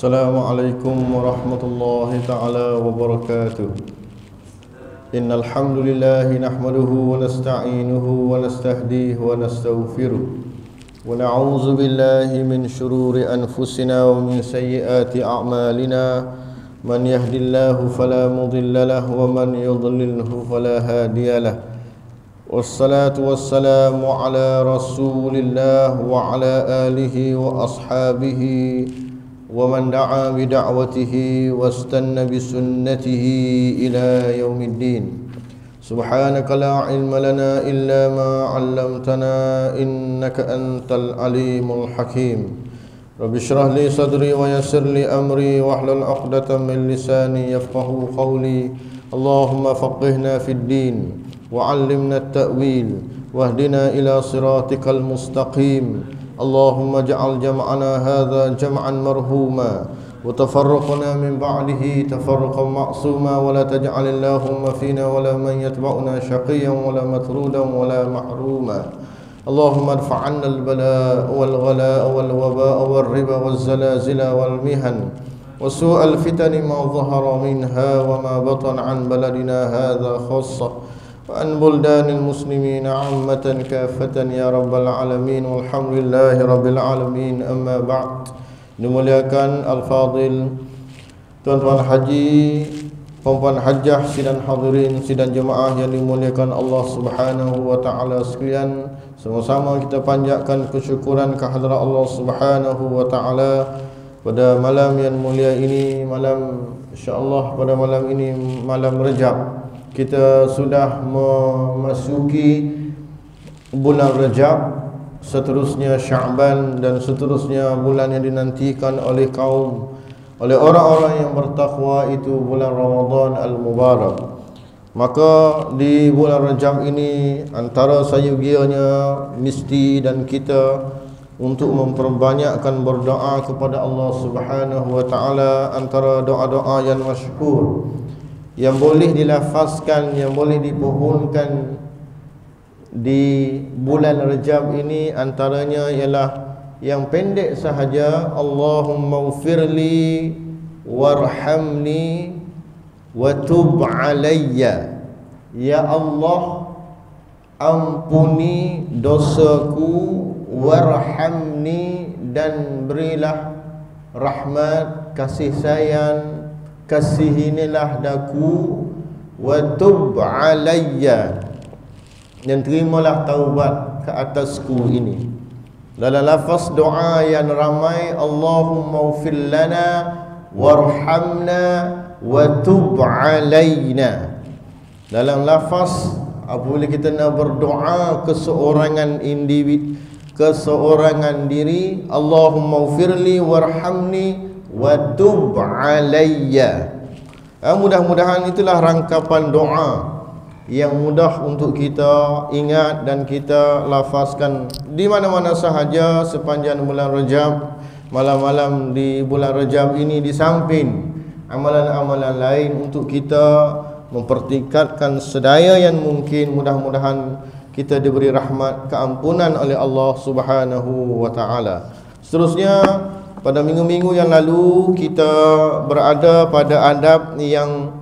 السلام عليكم ورحمة الله تعالى وبركاته. إن الحمد لله نحمده ونستعينه ونستهديه ونستغفره. ونعوذ بالله من شرور أنفسنا ومن سيئات أعمالنا. من يهد الله فلا مضل له ومن يضلله فلا هادي له. والصلاة والسلام على رسول الله وعلى آله وأصحابه ومن دعا بدعوته واستنى بسنته إلى يوم الدين سبحانك لا علم لنا إلا ما علمتنا إنك أنت العليم الحكيم رب اشرح لي صدري ويسر لي أمري واحلل عقدة من لساني يفقه قولي اللهم فقهنا في الدين وعلمنا التأويل واهدنا إلى صراطك المستقيم اللهم اجعل جمعنا هذا جمعا مرهوما وتفرقنا من بعده تفرقا معصوما ولا تجعل اللهم فينا ولا من يتبعنا شقيا ولا مطرودا ولا محروما. اللهم ارفع عنا البلاء والغلاء والوباء والربا والزلازل والمهن وسوء الفتن ما ظهر منها وما بطن عن بلدنا هذا خاصة. وأن بلدان المسلمين عامة كافة يا رب العالمين والحمد لله رب العالمين أما بعد dimuliakan al-fadil tuan-tuan haji puan hajjah sidang hadirin sidang jemaah yang dimuliakan Allah Subhanahu wa taala sekalian sama-sama kita panjatkan kesyukuran kehadrat Allah Subhanahu wa taala pada malam yang mulia ini malam insya-Allah pada malam ini malam Rejab kita sudah memasuki bulan Rejab seterusnya Syaban dan seterusnya bulan yang dinantikan oleh kaum oleh orang-orang yang bertakwa itu bulan Ramadan al-Mubarak. Maka di bulan Rejab ini antara sayugianya mesti dan kita untuk memperbanyakkan berdoa kepada Allah Subhanahu wa taala antara doa-doa yang masyhur yang boleh dilafazkan yang boleh dipohonkan di bulan Rejab ini antaranya ialah yang pendek sahaja Allahumma ufirli warhamni wa tub alayya. Ya Allah ampuni dosaku warhamni dan berilah rahmat kasih sayang kasihinilah daku wa tub alayya. Dan terimalah taubat ke atasku ini. Dalam lafaz doa yang ramai Allahumma ufir lana warhamna wa tub alayna. Dalam lafaz apabila kita nak berdoa keseorangan individu keseorangan diri Allahumma ufirli warhamni wa tub alayya. Ha, mudah-mudahan itulah rangkapan doa yang mudah untuk kita ingat dan kita lafazkan di mana-mana sahaja sepanjang bulan Rejab malam-malam di bulan Rejab ini di samping amalan-amalan lain untuk kita mempertingkatkan sedaya yang mungkin. Mudah-mudahan kita diberi rahmat keampunan oleh Allah Subhanahu wa taala. Seterusnya pada minggu-minggu yang lalu kita berada pada adab yang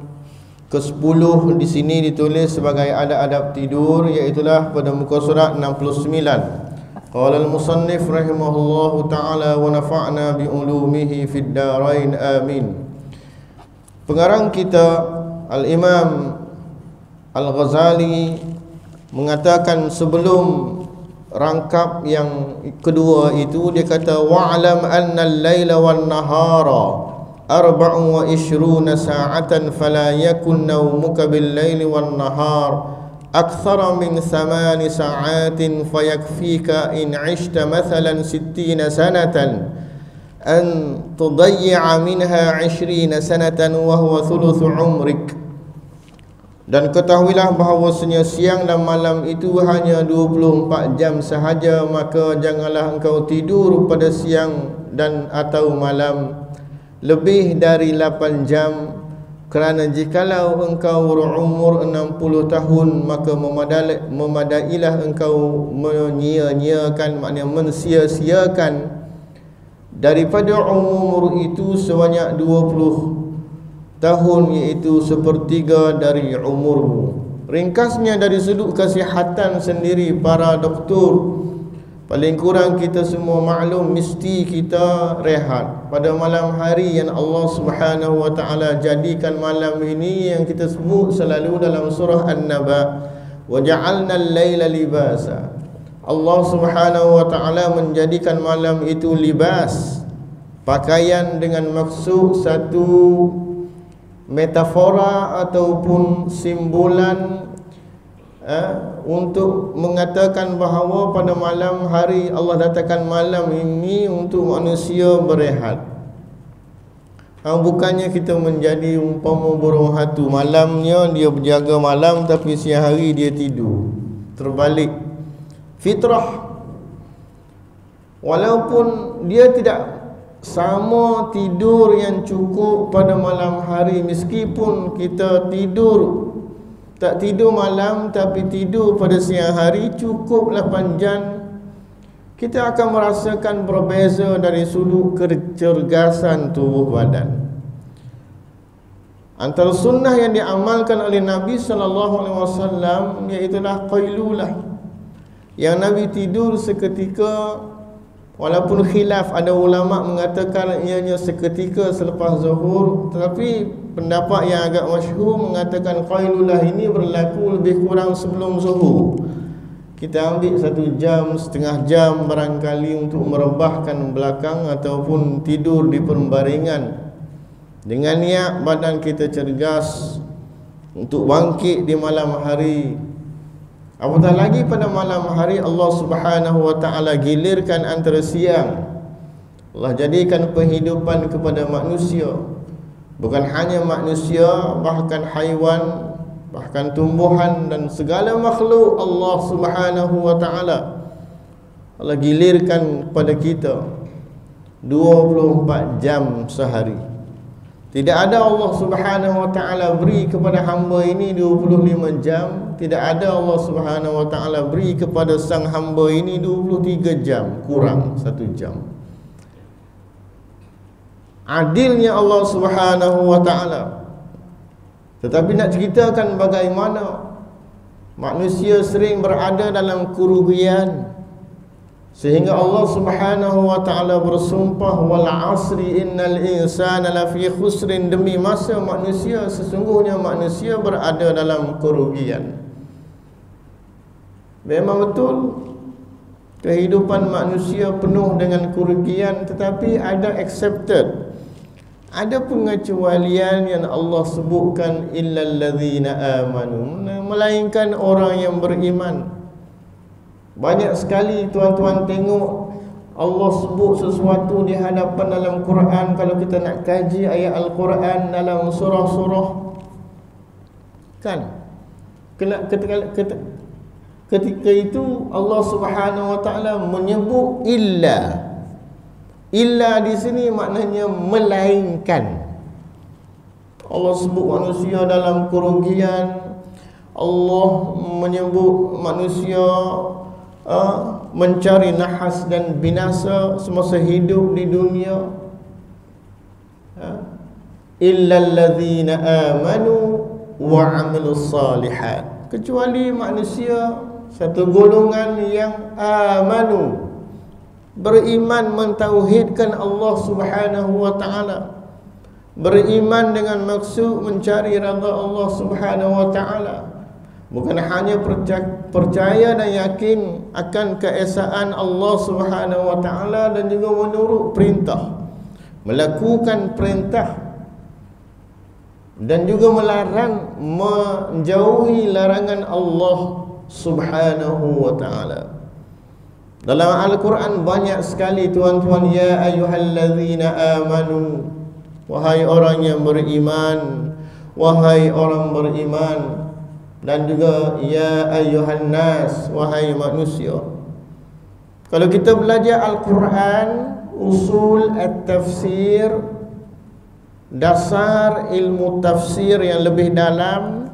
ke-10 di sini ditulis sebagai adab-adab tidur iaitu pada muka surat 69. Qala al-musannif rahimahullahu taala wa nafa'na bi ulumihi fid darain amin. Pengarang kita Al-Imam Al-Ghazali mengatakan sebelum rangkap yang kedua itu dia kata wa'lam anna al-laila wan nahara arba'u wa ishruna sa'atan fala yakun nawmuka bil-laili wan nahar akthara min thamani sa'atin fayakfika in 'ishta mathalan 60 sanatan an tudayya minha 20 sanatan wa huwa thuluth 'umrik dan ketahuilah bahawasanya siang dan malam itu hanya 24 jam sahaja Maka janganlah engkau tidur pada siang dan atau malam. Lebih dari 8 jam. Kerana jikalau engkau berumur 60 tahun Maka memadailah engkau menyia-nyiakan Maknanya mensia-siakan. Daripada umur itu sebanyak 20 tahun iaitu sepertiga dari umurmu. Ringkasnya dari sudut kesihatan sendiri para doktor. Paling kurang kita semua maklum mesti kita rehat. Pada malam hari yang Allah Subhanahu wa taala jadikan malam ini yang kita sebut selalu dalam surah An-Naba wa ja'alna al-laila libasa. Allah Subhanahu wa taala menjadikan malam itu libas pakaian dengan maksud satu metafora ataupun simbolan eh, untuk mengatakan bahawa pada malam hari Allah datangkan malam ini untuk manusia berehat. Ha, bukannya kita menjadi umpama burung hatu malamnya dia berjaga malam tapi siang hari dia tidur. Terbalik fitrah walaupun dia tidak sama tidur yang cukup pada malam hari. Meskipun kita tidur tak tidur malam tapi tidur pada siang hari cukup 8 jam kita akan merasakan berbeza dari sudut kecergasan tubuh badan. Antara sunnah yang diamalkan oleh Nabi sallallahu alaihi wasallam iaitu qailulah yang Nabi tidur seketika walaupun khilaf ada ulama mengatakan ianya seketika selepas zuhur tetapi pendapat yang agak masyhur mengatakan qailulah ini berlaku lebih kurang sebelum zuhur. Kita ambil satu jam setengah jam barangkali untuk merebahkan belakang ataupun tidur di perbaringan dengan niat badan kita cergas untuk bangkit di malam hari Apatah lagi pada malam hari Allah Subhanahu wa taala gilirkan antara siang. Allah jadikan penghidupan kepada manusia. Bukan hanya manusia, bahkan haiwan, bahkan tumbuhan dan segala makhluk Allah Subhanahu wa taala. Allah gilirkan kepada kita 24 jam sehari. Tidak ada Allah Subhanahu wa taala beri kepada hamba ini 25 jam, tidak ada Allah Subhanahu wa taala beri kepada sang hamba ini 23 jam, kurang 1 jam. Adilnya Allah Subhanahu wa taala. Tetapi nak ceritakan bagaimana manusia sering berada dalam kerugian Sehingga Allah Subhanahu wa taala bersumpah wal asri innal insana lafi khusrin demi masa manusia sesungguhnya manusia berada dalam kerugian. Memang betul kehidupan manusia penuh dengan kerugian tetapi ada accepted. Ada pengecualian yang Allah sebutkan illal ladzina amanu melainkan orang yang beriman. Banyak sekali tuan-tuan tengok Allah sebut sesuatu di hadapan dalam Quran. Kalau kita nak kaji ayat Al-Quran dalam surah-surah Kan? Ketika, ketika, ketika itu Allah subhanahu wa ta'ala menyebut illa. Illa di sini maknanya melainkan. Allah sebut manusia dalam kerugian. Allah menyebut manusia uh, mencari nahas dan binasa semasa hidup di dunia. Uh, illa allazina amanu wa amilus salihat. Kecuali manusia satu golongan yang amanu beriman mentauhidkan Allah Subhanahu wa taala. Beriman dengan maksud mencari redha Allah Subhanahu wa taala Bukan hanya percaya dan yakin akan keesaan Allah Subhanahu wa taala dan juga menurut perintah. Melakukan perintah dan juga melarang menjauhi larangan Allah Subhanahu wa taala. Dalam Al-Quran banyak sekali tuan-tuan ya ayyuhallazina amanu wahai orang yang beriman wahai orang beriman dan juga ya ayyuhan nas wahai manusia. Kalau kita belajar al-Quran usul at-tafsir dasar ilmu tafsir yang lebih dalam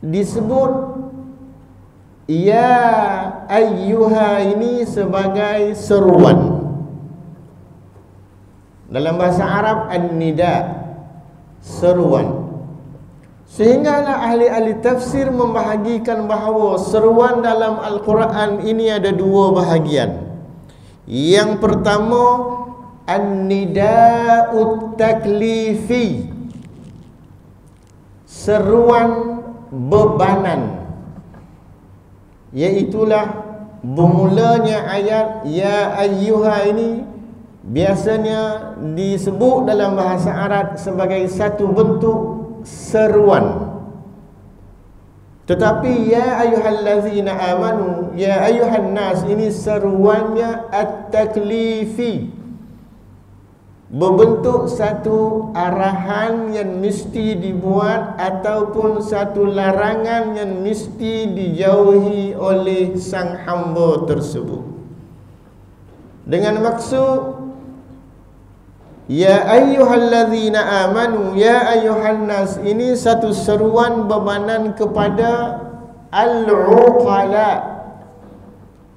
disebut ya ayyuha ini sebagai seruan. Dalam bahasa Arab an-nida seruan sehinggalah ahli-ahli tafsir membahagikan bahawa seruan dalam al-Quran ini ada dua bahagian. Yang pertama an-nida'ut taklifi. Seruan bebanan. Iaitulah bermulanya ayat ya ayyuha ini biasanya disebut dalam bahasa Arab sebagai satu bentuk seruan. Tetapi ya ayyuhallazina amanu ya ayyuhan nas ini seruannya at-taklifi. Berbentuk satu arahan yang mesti dibuat ataupun satu larangan yang mesti dijauhi oleh sang hamba tersebut. Dengan maksud Ya ayyuhallazina amanu ya ayyuhan nas ini satu seruan bebanan kepada al-uqala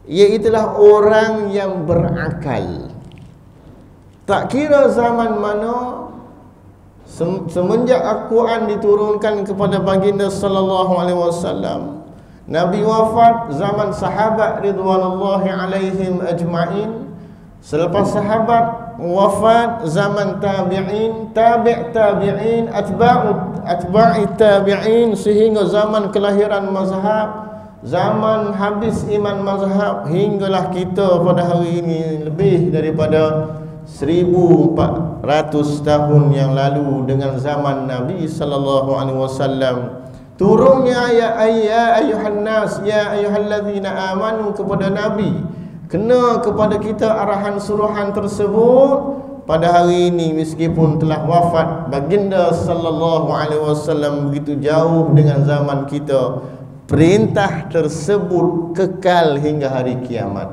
iaitu orang yang berakal. Tak kira zaman mana semenjak Al-Quran diturunkan kepada baginda sallallahu alaihi wasallam Nabi wafat zaman sahabat ridwanullahi alaihim ajma'in. Selepas sahabat wafat zaman tabi'in tabi' tabi'in atba'u atba'i tabi'in sehingga zaman kelahiran mazhab zaman habis iman mazhab hinggalah kita pada hari ini lebih daripada 1400 tahun yang lalu dengan zaman Nabi sallallahu alaihi wasallam. Turunnya ayat ayat ayuhan nas ya ayyuhallazina amanu kepada nabi kena kepada kita arahan suruhan tersebut. Pada hari ini meskipun telah wafat baginda sallallahu alaihi wasallam begitu jauh dengan zaman kita perintah tersebut kekal hingga hari kiamat.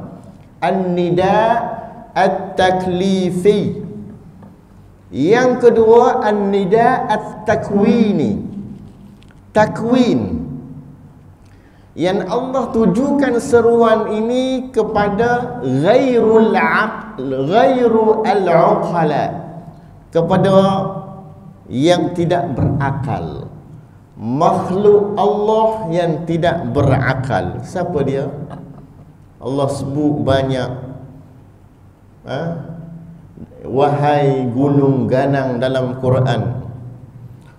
An-nida at-taklifi. Yang kedua an-nida at-takwini. Takwin yang Allah tujukan seruan ini kepada ghairul aql al-uqala. Kepada yang tidak berakal. Makhluk Allah yang tidak berakal. Siapa dia? Allah sebut banyak. Ha? Wahai gunung ganang dalam Quran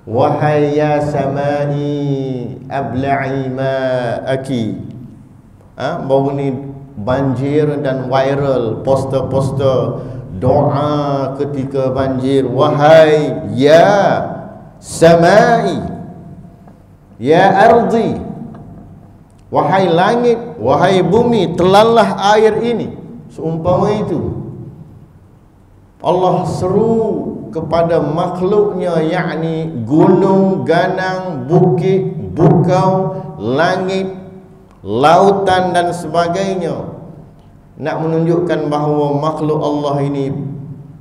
Wahai ya samai abla'i ma'aki. Ha? Baru ni banjir dan viral poster-poster Doa ketika banjir. Wahai ya samai Ya ardi. Wahai langit Wahai bumi Telanlah air ini. Seumpama itu Allah seru kepada makhluknya yakni gunung, ganang, bukit, bukau, langit, lautan dan sebagainya nak menunjukkan bahawa makhluk Allah ini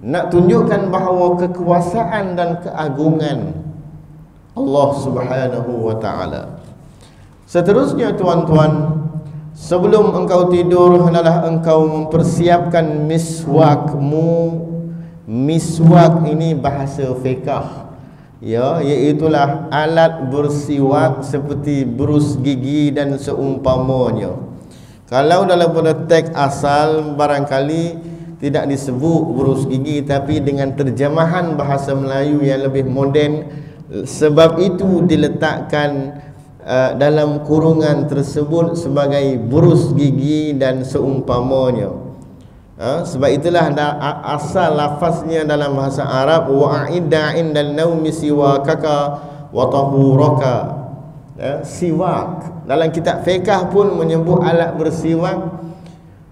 nak tunjukkan bahawa kekuasaan dan keagungan Allah Subhanahu wa taala. Seterusnya tuan-tuan, sebelum engkau tidur hendaklah engkau mempersiapkan miswakmu miswak ini bahasa fiqah. Ya iaitulah alat bersiwak seperti berus gigi dan seumpamanya. Kalau dalam teks asal barangkali tidak disebut berus gigi tapi dengan terjemahan bahasa Melayu yang lebih moden sebab itu diletakkan uh, dalam kurungan tersebut sebagai berus gigi dan seumpamanya ha? sebab itulah asal lafaznya dalam bahasa Arab wa'idda indal naumi siwakaka wa tahuraka ya? siwak dalam kitab fiqh pun menyebut alat bersiwak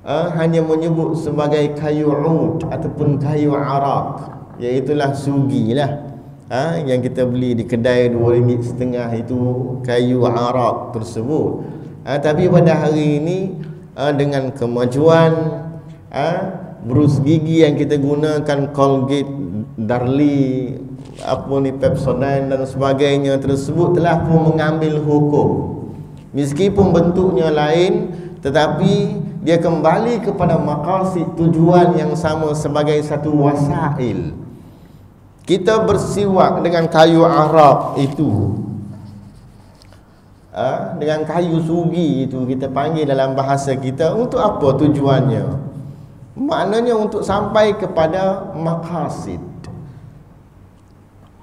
ha? hanya menyebut sebagai kayu ud ataupun kayu arak sugi lah ha? yang kita beli di kedai dua ringgit setengah itu kayu arak tersebut ha? tapi pada hari ini ha? dengan kemajuan ha? Bruce gigi yang kita gunakan Colgate, Darlie apa ni Pepsodent dan sebagainya tersebut telah pun mengambil hukum. Meskipun bentuknya lain tetapi dia kembali kepada maqasid tujuan yang sama sebagai satu wasail. Kita bersiwak dengan kayu Arab itu. Ha? dengan kayu sugi itu kita panggil dalam bahasa kita. Untuk apa tujuannya maknanya untuk sampai kepada maqasid.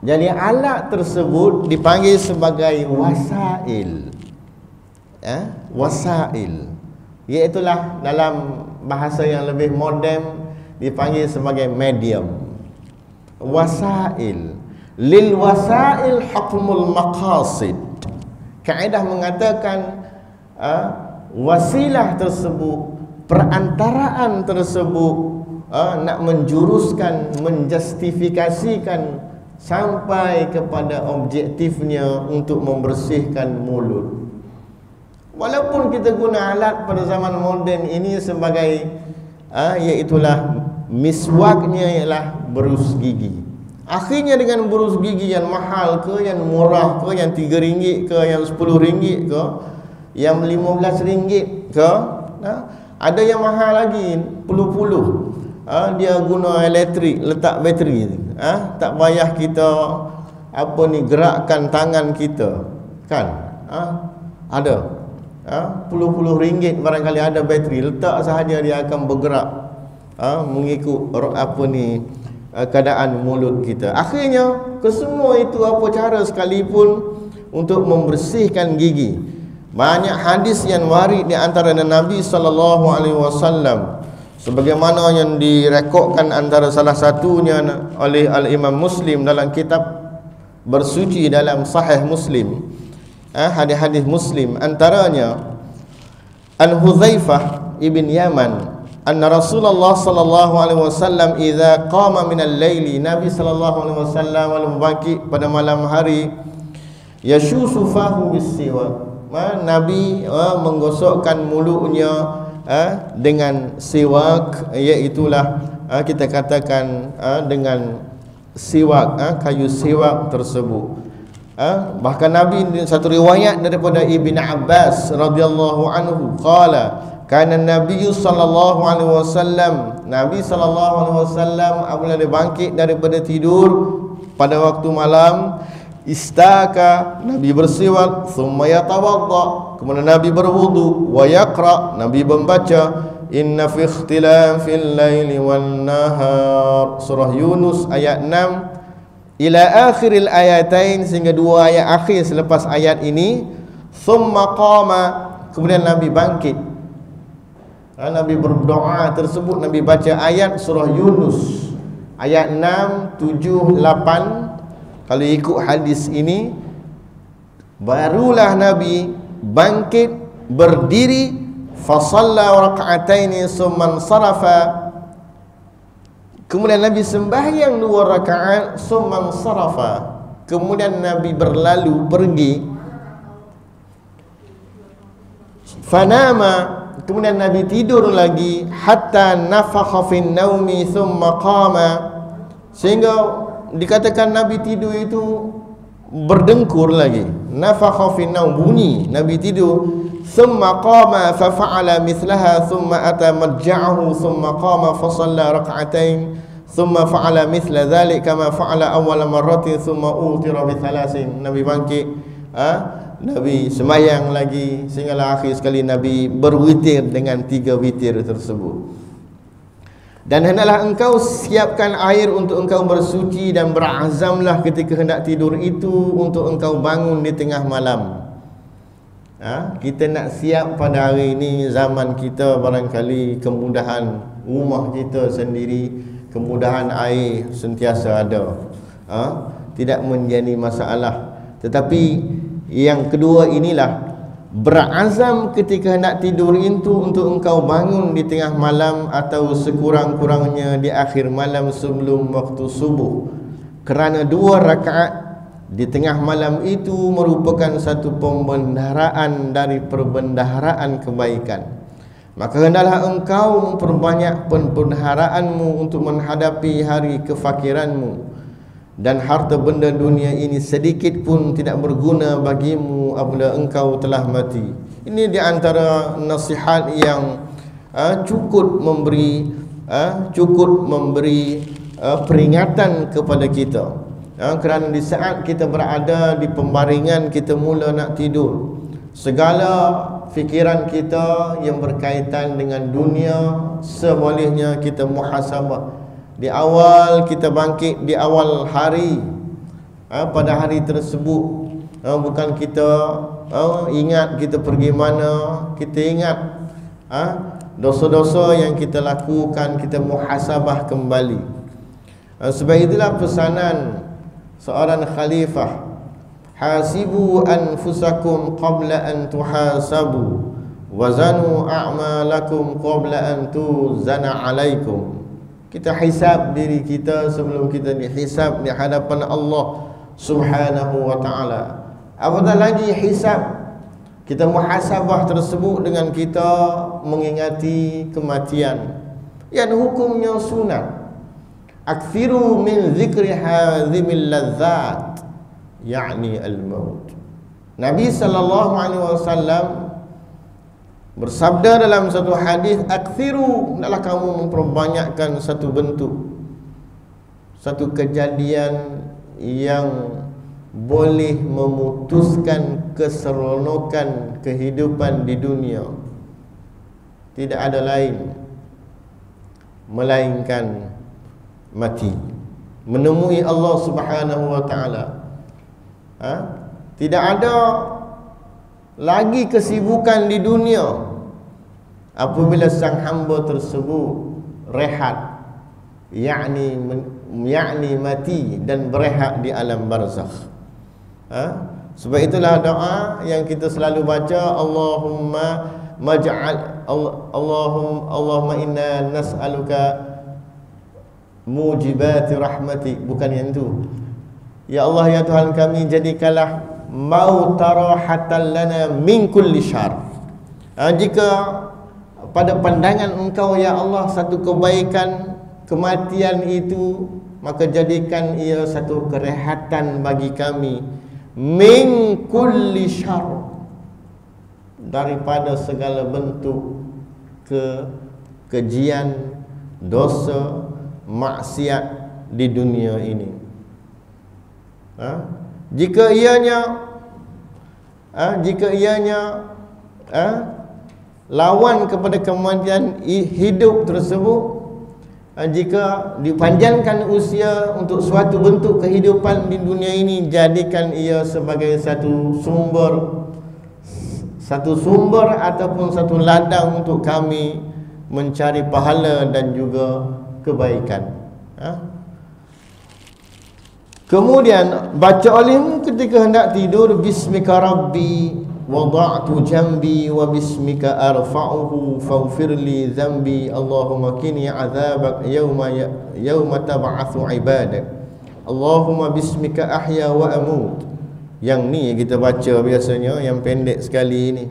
Jadi alat tersebut dipanggil sebagai wasail. Ya wasail. Iaitulah dalam bahasa yang lebih moden dipanggil sebagai medium. Wasail. Lil wasail hukmul maqasid. Kaedah mengatakan uh, wasilah tersebut perantaraan tersebut uh, nak menjuruskan menjustifikasikan sampai kepada objektifnya untuk membersihkan mulut. Walaupun kita guna alat pada zaman moden ini sebagai uh, Iaitulah miswaknya ialah berus gigi. Akhirnya dengan berus gigi yang mahal ke, yang murah ke, yang tiga ringgit ke, yang sepuluh ringgit ke Yang lima belas ringgit ke uh, Ada yang mahal lagi, puluh-puluh. Uh, Dia guna elektrik, letak bateri uh, Tak payah kita apa ni gerakkan tangan kita. Kan? Uh, ada. Ha, puluh-puluh ringgit barangkali ada bateri. Letak sahaja dia akan bergerak. Ha, mengikut apa ni ha, keadaan mulut kita. Akhirnya kesemua itu apa cara sekalipun untuk membersihkan gigi banyak hadis yang warid di antara Nabi sallallahu alaihi wasallam. Sebagaimana yang direkodkan antara salah satunya oleh al-Imam Muslim dalam kitab bersuci dalam sahih Muslim. Eh, hadis-hadis Muslim. Antaranya An Hudzaifah ibn Yaman anna Rasulullah sallallahu alaihi wasallam idza qama min al-laili Nabi sallallahu alaihi wasallam wal bangkit pada malam hari yashusu fahu bisiwak Ma, Nabi uh, menggosokkan mulutnya uh, dengan siwak iaitu uh, kita katakan uh, dengan siwak uh, kayu siwak tersebut Ha? bahkan Nabi satu riwayat daripada Ibn Abbas radhiyallahu anhu qala kana Nabi sallallahu alaihi wasallam Nabi sallallahu alaihi wasallam apabila dia bangkit daripada tidur pada waktu malam istaka Nabi bersiwak thumma yatawadda. Kemudian Nabi berwudu wa yaqra Nabi membaca inna fi ikhtilafil laili wan nahar. Surah Yunus ayat 6 ila akhiril ayatain sehingga dua ayat akhir selepas ayat ini. Thumma qama kemudian nabi bangkit. Ha, nabi berdoa tersebut nabi baca ayat surah yunus. Ayat 6 7 8 kalau ikut hadis ini barulah nabi bangkit berdiri fa salla raka'ataini summa sarafa Kemudian Nabi sembahyang dua rakaat summan sarafa. Kemudian Nabi berlalu pergi. Fanama kemudian Nabi tidur lagi hatta nafakha fin naumi thumma qama sehingga dikatakan Nabi tidur itu berdengkur lagi. Nafakha naum bunyi. Nabi tidur. Thumma qama fa fa'ala mithlaha thumma ata marja'ahu thumma qama fa shalla rak'atain thumma fa'ala mithla dhalik kama fa'ala awwal marratin thumma utira bi thalathin. Nabi bangkit ha? Nabi semayang lagi sehinggalah akhir sekali Nabi berwitir dengan tiga witir tersebut dan hendaklah engkau siapkan air untuk engkau bersuci dan berazamlah ketika hendak tidur itu untuk engkau bangun di tengah malam. Ha? Kita nak siap pada hari ini zaman kita barangkali kemudahan rumah kita sendiri, kemudahan air sentiasa ada. Ha? Tidak menjadi masalah. Tetapi yang kedua inilah berazam ketika hendak tidur itu untuk engkau bangun di tengah malam atau sekurang-kurangnya di akhir malam sebelum waktu subuh. Kerana dua rakaat di tengah malam itu merupakan satu pembendaharaan dari perbendaharaan kebaikan. Maka hendaklah engkau memperbanyak pembendaharaanmu untuk menghadapi hari kefakiranmu dan harta benda dunia ini sedikit pun tidak berguna bagimu apabila engkau telah mati. Ini di antara nasihat yang uh, cukup memberi uh, cukup memberi uh, peringatan kepada kita. Uh, kerana di saat kita berada di pembaringan kita mula nak tidur. Segala fikiran kita yang berkaitan dengan dunia sebolehnya kita muhasabah di awal kita bangkit di awal hari uh, pada hari tersebut uh, bukan kita uh, ingat kita pergi mana kita ingat dosa-dosa yang kita lakukan kita muhasabah kembali. Uh, sebab itulah pesanan seorang khalifah. Hasibu anfusakum qabla an tuhasabu wazanu a'malakum qabla an tuzana alaikum kita hisab diri kita sebelum kita dihisab di hadapan Allah Subhanahu wa taala. Apatah lagi hisab kita muhasabah tersebut dengan kita mengingati kematian. Yang hukumnya sunat akthiru min zikri hadhimil ladzat yakni al-maut. Nabi sallallahu alaihi wasallam bersabda dalam satu hadis akthiru adalah kamu memperbanyakkan satu bentuk satu kejadian yang boleh memutuskan keseronokan kehidupan di dunia. Tidak ada lain melainkan mati. Menemui Allah Subhanahu wa taala. Ha? Tidak ada lagi kesibukan di dunia. Apabila sang hamba tersebut rehat yakni yakni mati dan berehat di alam barzakh. Ha? sebab itulah doa yang kita selalu baca Allahumma maj'al Allahumma Allahumma inna nas'aluka mujibati rahmatik bukan yang itu Ya Allah ya Tuhan kami jadikanlah mautarahatan lana min kulli syar. Ha, jika pada pandangan engkau ya Allah satu kebaikan kematian itu maka jadikan ia satu kerehatan bagi kami min kulli syar daripada segala bentuk ke kejian dosa maksiat di dunia ini ha? jika ianya ha? jika ianya ha? lawan kepada kematian hidup tersebut ha? jika dipanjangkan usia untuk suatu bentuk kehidupan di dunia ini jadikan ia sebagai satu sumber satu sumber ataupun satu ladang untuk kami mencari pahala dan juga kebaikan ha? Kemudian baca olehmu ketika hendak tidur Bismika Rabbi Wada'tu jambi wa bismika arfa'uhu Fawfirli zambi Allahumma kini azabak Yawma, ya, yawma tab'athu ibadak. Allahumma bismika ahya wa amut. Yang ni kita baca biasanya Yang pendek sekali ini.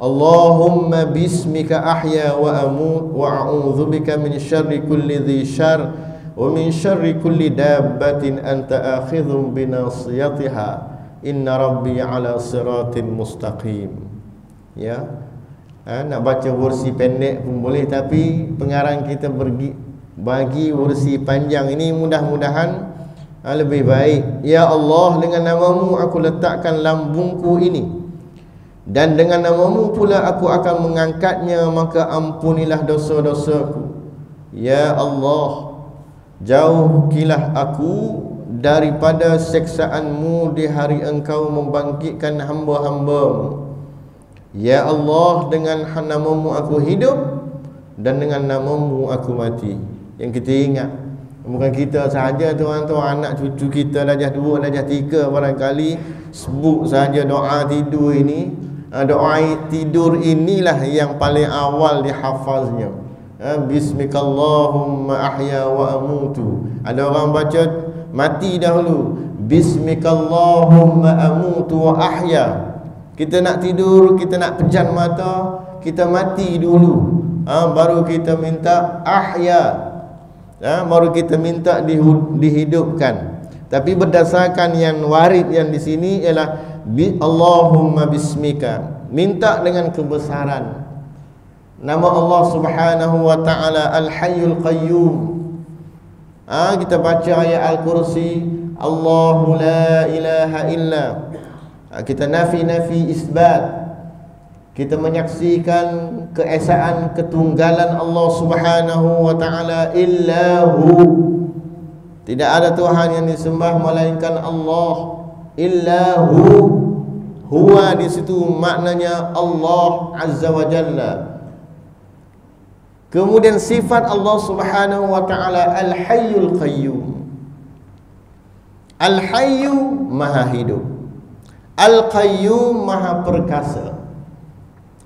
Allahumma bismika ahya wa amut Wa a'udzubika min syarri kulli dhi syarr ومن شر كل دابة أنت آخذ بناصيتها إن ربي على صراط مستقيم ya ha, nak baca versi pendek pun boleh tapi pengarang kita pergi bagi versi panjang ini mudah-mudahan ha, lebih baik ya Allah dengan namamu aku letakkan lambungku ini dan dengan namamu pula aku akan mengangkatnya maka ampunilah dosa-dosaku ya Allah Jauhkilah aku daripada seksaanmu di hari engkau membangkitkan hamba-hambamu. Ya Allah dengan namamu aku hidup dan dengan namamu aku mati. Yang kita ingat Bukan kita sahaja tuan-tuan anak cucu kita darjah dua, darjah tiga barangkali. Sebut sahaja doa tidur ini. Ah, Doa tidur inilah yang paling awal dihafaznya ha, Bismikallahumma ahya wa amutu. Ada orang baca mati dahulu. Bismikallahumma amutu wa ahya. Kita nak tidur, kita nak pejam mata Kita mati dulu. Ha, Baru kita minta ahya. Ha, Baru kita minta dihidupkan. Tapi berdasarkan yang warid yang di sini ialah Allahumma bismika. Minta dengan kebesaran nama Allah Subhanahu wa taala Al-Hayyul Qayyum. Ha, kita baca ayat Al-Kursi, Allahu la ilaha illa. Ha, kita nafi nafi isbat. Kita menyaksikan keesaan ketunggalan Allah Subhanahu wa taala illahu. Tidak ada Tuhan yang disembah melainkan Allah illahu. Huwa di situ maknanya Allah Azza wa Jalla. Kemudian sifat Allah Subhanahu wa taala Al-Hayyul Qayyum. Al-Hayyu Maha hidup. Al-Qayyum Maha perkasa.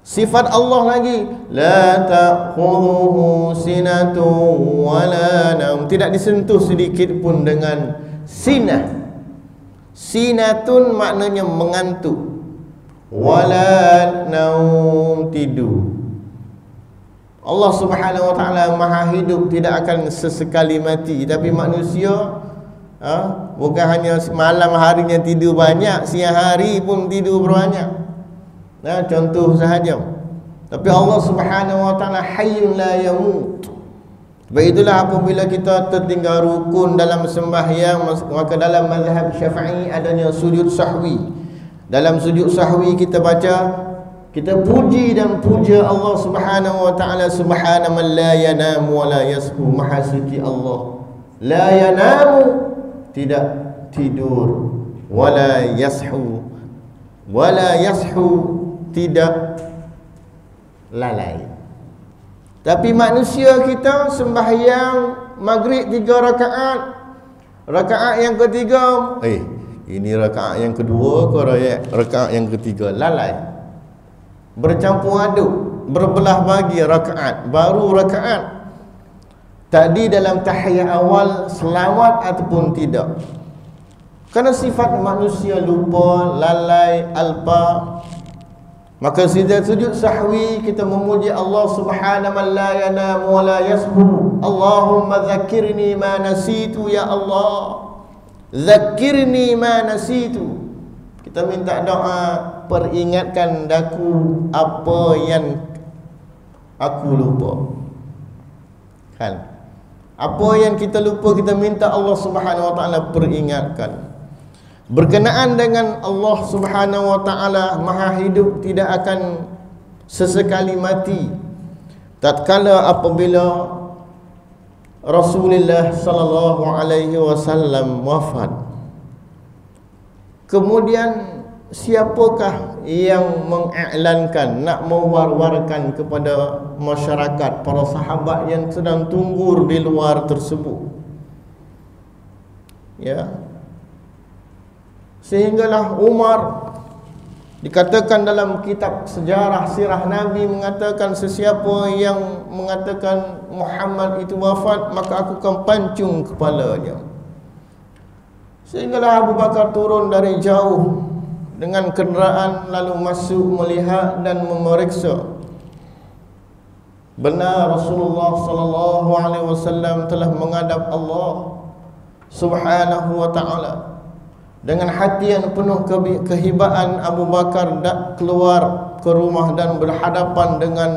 Sifat Allah lagi la ta'khudhuhu sinatun wala naum. Tidak disentuh sedikit pun dengan sinah. Sinatun maknanya mengantuk. Wala naum tidur. Allah Subhanahu wa taala Maha hidup tidak akan sesekali mati tapi manusia ha, bukan hanya malam harinya tidur banyak siang hari pun tidur banyak Nah, contoh sahaja. Tapi Allah Subhanahu wa taala hayyun la yamut. Sebab itulah apabila kita tertinggal rukun dalam sembahyang maka dalam mazhab Syafi'i adanya sujud sahwi. Dalam sujud sahwi kita baca kita puji dan puja Allah Subhanahu wa taala subhana la yanamu wa la yashu maha suci Allah. La yanamu tidak tidur wala yashu wala yashu tidak lalai. Tapi manusia kita sembahyang maghrib tiga rakaat. Rakaat yang ketiga, eh ini rakaat yang kedua ke rakaat yang ketiga lalai. Bercampur aduk, berbelah bagi rakaat, baru rakaat. Tadi dalam tahiyat awal selawat ataupun tidak. Karena sifat manusia lupa, lalai, alpa, Maka sejak sujud sahwi kita memuji Allah Subhanahu wa la yanam wa la yasbu. Allahumma dzakirni ma nasitu ya Allah. Dzakirni ma nasitu. Kita minta doa peringatkan daku apa yang aku lupa. Kan? Apa yang kita lupa kita minta Allah Subhanahu wa taala peringatkan berkenaan dengan Allah Subhanahu wa taala maha hidup tidak akan sesekali mati tatkala apabila Rasulullah sallallahu alaihi wasallam wafat kemudian siapakah yang mengiklankan nak mewar-warkan kepada masyarakat para sahabat yang sedang tunggu di luar tersebut? Ya. Sehinggalah Umar Dikatakan dalam kitab sejarah sirah Nabi Mengatakan sesiapa yang mengatakan Muhammad itu wafat Maka aku akan pancung kepalanya. Sehinggalah Abu Bakar turun dari jauh Dengan kenderaan lalu masuk melihat dan memeriksa. Benar Rasulullah sallallahu alaihi wasallam telah menghadap Allah Subhanahu wa taala dengan hati yang penuh kehibaan Abu Bakar dak keluar ke rumah dan berhadapan dengan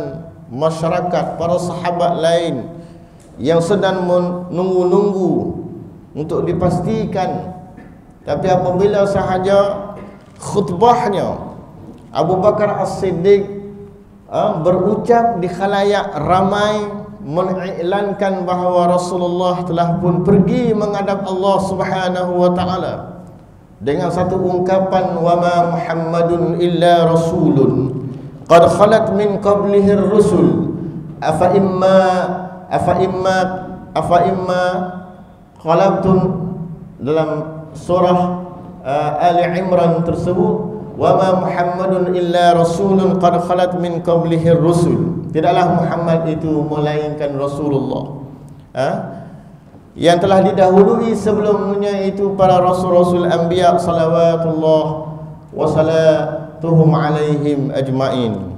masyarakat para sahabat lain yang sedang menunggu-nunggu untuk dipastikan. Tapi apabila sahaja khutbahnya. Abu Bakar As-Siddiq uh, berucap di khalayak ramai mengiklankan bahawa Rasulullah telah pun pergi menghadap Allah Subhanahu wa taala dengan satu ungkapan wa ma muhammadun illa rasulun qad khalat min qablihi ar-rusul. Afa imma afa imma afa imma khalaqtum dalam surah uh, Ali Imran tersebut wa ma muhammadun illa rasulun qad khalat min qablihi ar-rusul. Tidaklah Muhammad itu melainkan Rasulullah. Ha? yang telah didahului sebelumnya itu para rasul-rasul anbiya salawatullah wa salatuhum alaihim ajmain.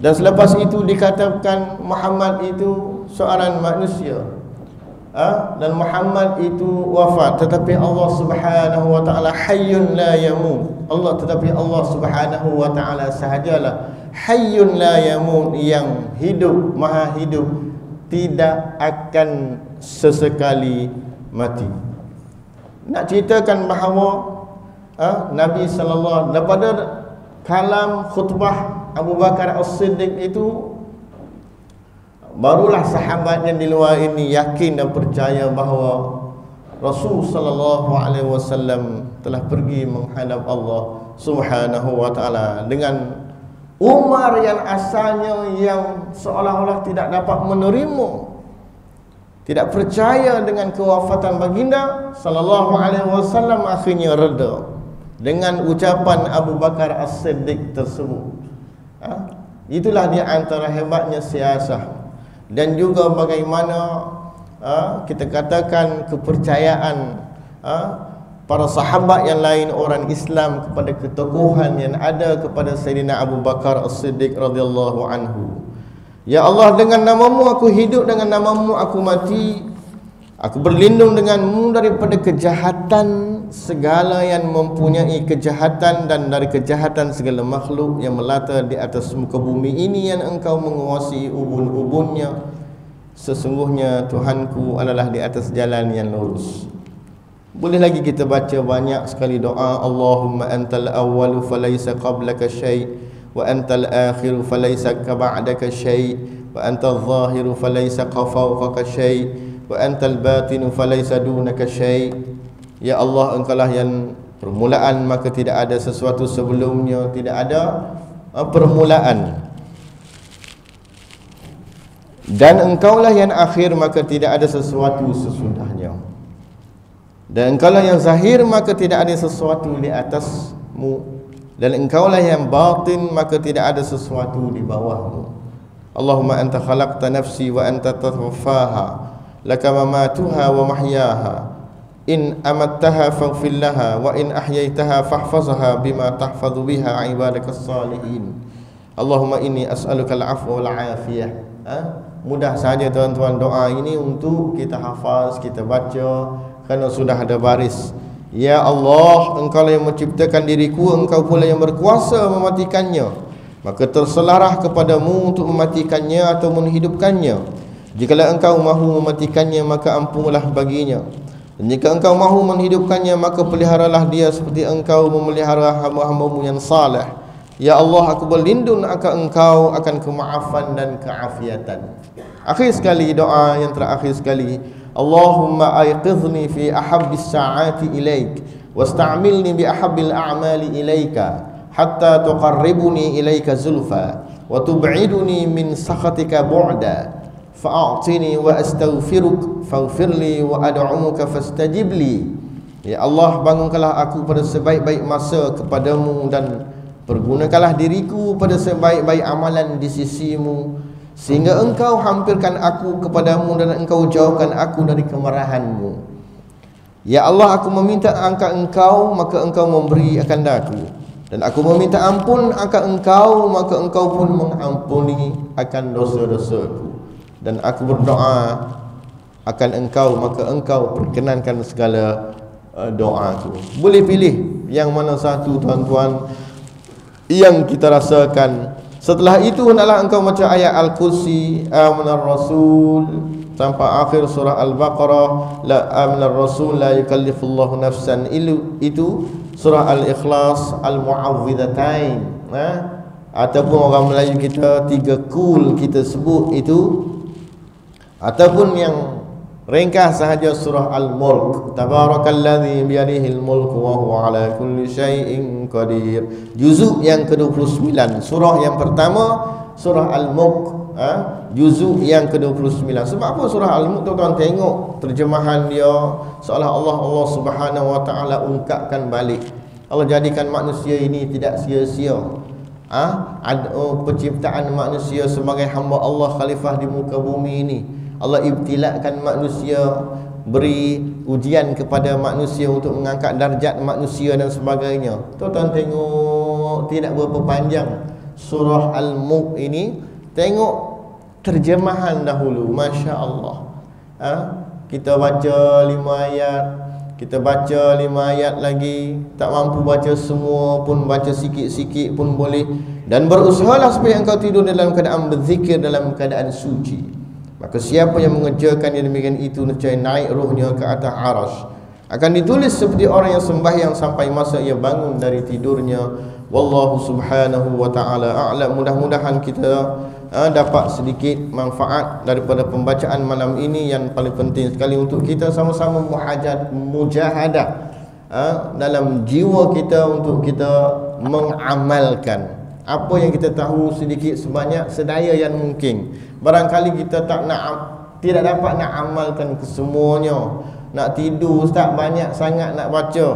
Dan selepas itu dikatakan Muhammad itu seorang manusia ha? dan Muhammad itu wafat tetapi Allah Subhanahu wa taala hayyun la yamut Allah tetapi Allah Subhanahu wa taala sahajalah hayyun la yamut yang hidup maha hidup tidak akan sesekali mati nak ceritakan bahawa ha? Nabi sallallahu daripada kalam khutbah Abu Bakar As-Siddiq itu barulah sahabat yang di luar ini yakin dan percaya bahawa Rasul sallallahu alaihi wasallam telah pergi menghadap Allah Subhanahu wa taala dengan Umar yang asalnya yang seolah-olah tidak dapat menerima tidak percaya dengan kewafatan baginda sallallahu alaihi wasallam akhirnya reda dengan ucapan Abu Bakar As-Siddiq tersebut. Ha? Itulah di antara hebatnya siasah dan juga bagaimana ha, kita katakan kepercayaan ha, para sahabat yang lain orang Islam kepada ketokohan yang ada kepada Sayyidina Abu Bakar As-Siddiq radhiyallahu anhu. Ya Allah dengan namamu aku hidup dengan namamu aku mati. Aku berlindung denganmu daripada kejahatan segala yang mempunyai kejahatan dan dari kejahatan segala makhluk yang melata di atas muka bumi ini yang engkau menguasai ubun-ubunnya. Sesungguhnya Tuhanku adalah di atas jalan yang lurus. Boleh lagi kita baca banyak sekali doa. Allahumma antal awwalu falaysa qablaka syai' wa antal akhiru falaysa kaba'daka syai' wa antal zahiru falaysa fawqaka syai' wa antal batinu falaysa dunaka syai' Ya Allah engkaulah yang permulaan maka tidak ada sesuatu sebelumnya tidak ada uh, permulaan. Dan engkaulah yang akhir maka tidak ada sesuatu sesudahnya. Dan engkaulah yang zahir maka tidak ada sesuatu di atasmu. Dan engkaulah yang batin maka tidak ada sesuatu di bawahmu. Allahumma anta khalaqta nafsi wa anta tatawaffaha laka mamatuha wa mahyaha in amattaha faghfir laha wa in ahyaitaha fahfazha bima tahfazu biha ibadakas salihin Allahumma inni as'aluka al-afwa wal afiyah ha? mudah saja tuan-tuan doa ini untuk kita hafaz kita baca kerana sudah ada baris Ya Allah, engkau yang menciptakan diriku, engkau pula yang berkuasa mematikannya. Maka terselarah kepadamu untuk mematikannya atau menghidupkannya. Jikalau engkau mahu mematikannya, maka ampunlah baginya. Dan jika engkau mahu menghidupkannya Maka peliharalah dia seperti engkau memelihara hamba-hambamu yang salih Ya Allah aku berlindung akan engkau Akan kemaafan dan keafiatan. Akhir sekali doa yang terakhir sekali. Allahumma ayqizni fi ahabbis sa'ati ilaik Wasta'amilni bi ahabbil a'mali ilaika Hatta tuqarribuni ilaika zulfa Wa tub'iduni min sakhatika bu'da fa'atini wa astaghfiruk faghfirli wa ad'umuka fastajib li ya Allah bangunkanlah aku pada sebaik-baik masa kepadamu dan pergunakanlah diriku pada sebaik-baik amalan di sisimu sehingga engkau hampirkan aku kepadamu dan engkau jauhkan aku dari kemarahanmu. Ya Allah aku meminta angka engkau maka engkau memberi akan aku. Dan aku meminta ampun akan engkau maka engkau pun mengampuni akan dosa-dosaku dan aku berdoa akan engkau maka engkau perkenankan segala uh, doa boleh pilih yang mana satu tuan-tuan yang kita rasakan. Setelah itu hendaklah engkau baca ayat al-kursi amanar rasul sampai akhir surah al-baqarah la amanar rasul la yukallifullahu nafsan ilu itu surah al-ikhlas al-muawwidhatain ha? ataupun orang Melayu kita tiga kul kita sebut itu ataupun yang ringkas sahaja surah al-mulk. Tabarakalladzi biyadihil mulku wa huwa ala kulli syai'in qadir. Juzuk yang ke-29 surah yang pertama surah al-mulk ha? juzuk yang ke-29. Sebab apa surah al-mulk tuan-tuan tengok terjemahan dia seolah Allah Allah Subhanahu wa taala ungkapkan balik. Allah jadikan manusia ini tidak sia-sia. Ha? Ad, oh, penciptaan manusia sebagai hamba Allah khalifah di muka bumi ini Allah ibtilakan manusia beri ujian kepada manusia untuk mengangkat darjat manusia dan sebagainya. Tuan-tuan tengok tidak berapa panjang surah Al-Mulk ini. Tengok terjemahan dahulu, masya-Allah. Ha? kita baca lima ayat kita baca lima ayat lagi tak mampu baca semua pun baca sikit-sikit pun boleh dan berusahalah supaya engkau tidur dalam keadaan berzikir dalam keadaan suci maka siapa yang mengerjakan yang demikian itu nescaya naik rohnya ke atas arash akan ditulis seperti orang yang sembahyang sampai masa ia bangun dari tidurnya. Wallahu subhanahu wa taala a'lam. Mudah-mudahan kita uh, dapat sedikit manfaat daripada pembacaan malam ini yang paling penting sekali untuk kita sama-sama muhajat mujahadah uh, dalam jiwa kita untuk kita mengamalkan. Apa yang kita tahu sedikit sebanyak sedaya yang mungkin barangkali kita tak nak tidak dapat nak amalkan kesemuanya. Nak tidur ustaz banyak sangat nak baca.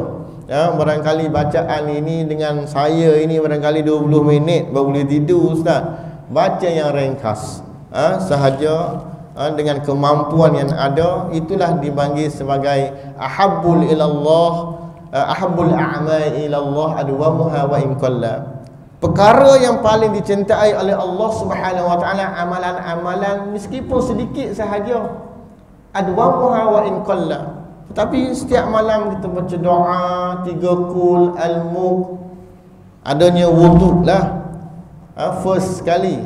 Ya barangkali bacaan ini dengan saya ini barangkali 20 minit baru boleh tidur ustaz. Baca yang ringkas ha, sahaja ha, dengan kemampuan yang ada itulah dipanggil sebagai ahabbul ilallah uh, ahabbul a'mal ilallah adwamuha wa in perkara yang paling dicintai oleh Allah Subhanahu wa taala amalan-amalan meskipun sedikit sahaja. Adwamuha wa in tapi setiap malam kita baca doa tiga kul al-mulk. Adanya wuduk lah. Ha, first sekali.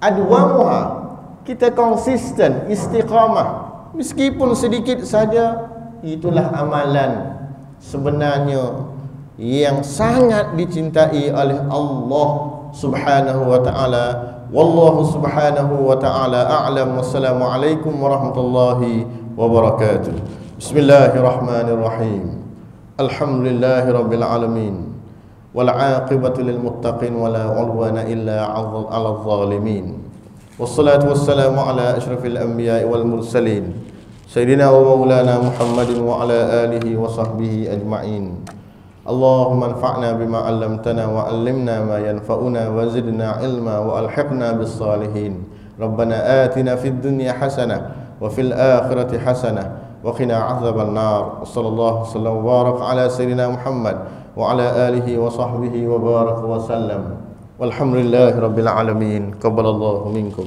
Adwamuha kita konsisten istiqamah. Meskipun sedikit saja itulah amalan sebenarnya yang sangat dicintai oleh Allah Subhanahu wa taala. Wallahu subhanahu wa taala a'lam. Wassalamualaikum warahmatullahi wabarakatuh. Bismillahirrahmanirrahim. Alhamdulillahirabbil alamin. Wal aqibatu lil muttaqin wa 'udwana illa 'ala zalimin. Wassalatu wassalamu ala asyrafil anbiya'i wal mursalin. Sayyidina wa maulana Muhammadin wa ala alihi wa sahbihi ajma'in. اللهم انفعنا بما علمتنا وعلمنا ما ينفعنا وزدنا علما وألحقنا بالصالحين ربنا آتنا في الدنيا حسنة وفي الآخرة حسنة وقنا عذاب النار وصلى الله وسلم وبارك على سيدنا محمد وعلى آله وصحبه وبارك وسلم والحمد لله رب العالمين قبل الله منكم